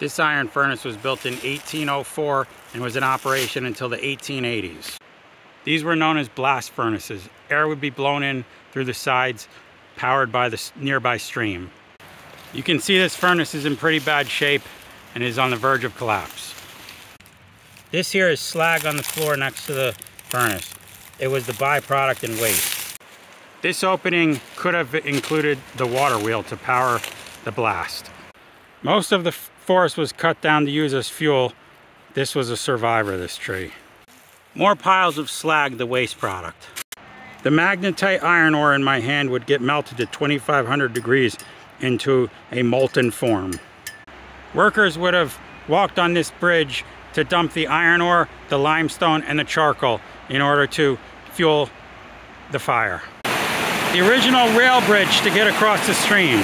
This iron furnace was built in 1804 and was in operation until the 1880s. These were known as blast furnaces. Air would be blown in through the sides, powered by the nearby stream. You can see this furnace is in pretty bad shape and is on the verge of collapse. This here is slag on the floor next to the furnace. It was the byproduct and waste. This opening could have included the water wheel to power the blast. Most of the forest was cut down to use as fuel. This was a survivor, this tree. More piles of slag, the waste product. The magnetite iron ore in my hand would get melted to 2500 degrees into a molten form. Workers would have walked on this bridge to dump the iron ore, the limestone, and the charcoal in order to fuel the fire. The original rail bridge to get across the stream.